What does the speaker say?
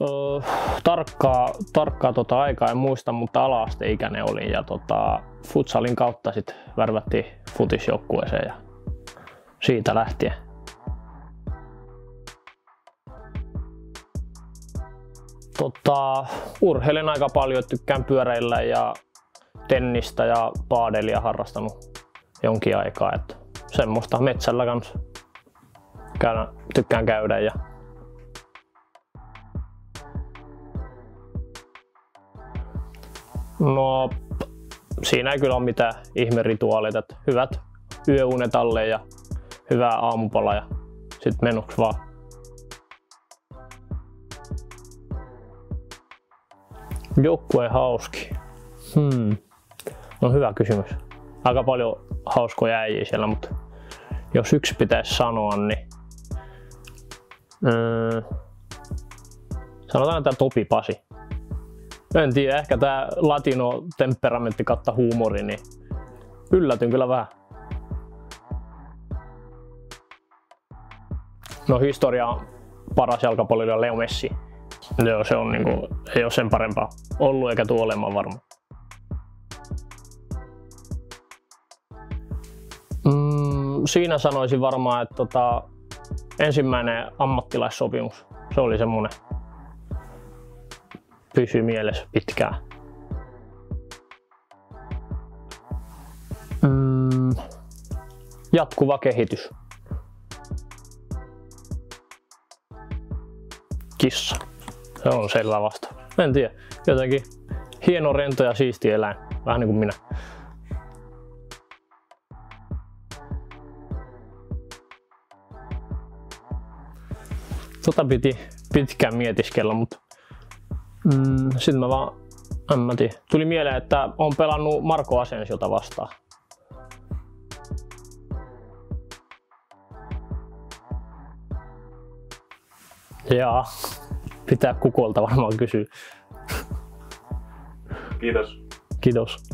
Öö, tarkkaa, tarkkaa tota aikaa en muista, mutta ala-asteikäinen olin ja tota, futsalin kautta sitten värvättiin futisjoukkueeseen ja siitä lähtien. Tota, urheilen aika paljon, tykkään pyöreillä ja tennistä ja paadelia harrastanut jonkin aikaa. Että semmoista metsällä kanssa tykkään käydä ja No, siinä ei kyllä ole mitään ihmerituaaleita. Hyvät yöunet alle ja hyvää aamupala ja sitten menuks vaan. Joukkue hauski. Hmm. No hyvä kysymys. Aika paljon hauskoja äijiä siellä, mutta jos yksi pitäisi sanoa, niin öö, sanotaan, että Topi Pasi. En tiedä, ehkä tämä latino temperamentti katta huumori, niin yllätyn kyllä vähän. No historia on paras jalkapallilla Leo Messi. Joo, se on niinku, ei ole sen parempaa ollut eikä tule olemaan varmaan. Mm, siinä sanoisin varmaan, että tota, ensimmäinen ammattilaissopimus, se oli semmoinen pysyy mielessä pitkään. Mm, jatkuva kehitys. Kissa. Se on selvä vasta. En tiedä. Jotenkin hieno, rento ja siisti eläin. Vähän niin kuin minä. Tota piti pitkään mietiskellä, mutta mm, sitten mä vaan, en mä tiedä. Tuli mieleen, että on pelannut Marko Asensiota vastaan. Jaa, pitää kukolta varmaan kysyä. Kiitos. Kiitos.